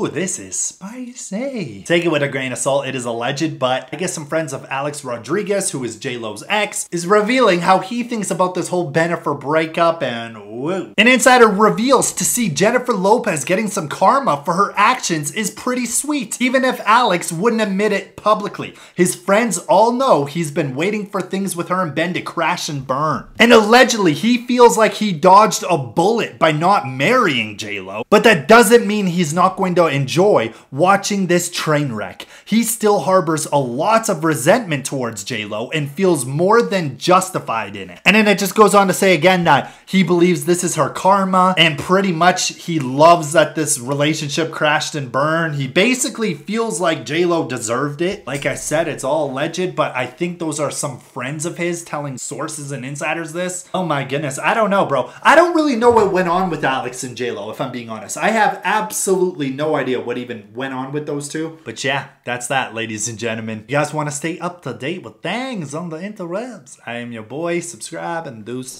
Ooh, this is spicy. Take it with a grain of salt. It is alleged, but I guess some friends of Alex Rodriguez, who is J-Lo's ex, is revealing how he thinks about this whole Bennifer breakup and woo. An insider reveals to see Jennifer Lopez getting some karma for her actions is pretty sweet, even if Alex wouldn't admit it publicly. His friends all know he's been waiting for things with her and Ben to crash and burn. And allegedly, he feels like he dodged a bullet by not marrying J-Lo, but that doesn't mean he's not going to enjoy watching this train wreck. He still harbors a lot of resentment towards J-Lo and feels more than justified in it. And then it just goes on to say again that he believes this is her karma and pretty much he loves that this relationship crashed and burned. He basically feels like J-Lo deserved it. Like I said, it's all alleged, but I think those are some friends of his telling sources and insiders this. Oh my goodness. I don't know, bro. I don't really know what went on with Alex and J-Lo, if I'm being honest. I have absolutely no idea what even went on with those two. But yeah, that's that, ladies and gentlemen. You guys want to stay up to date with things on the interwebs? I am your boy. Subscribe and deuce.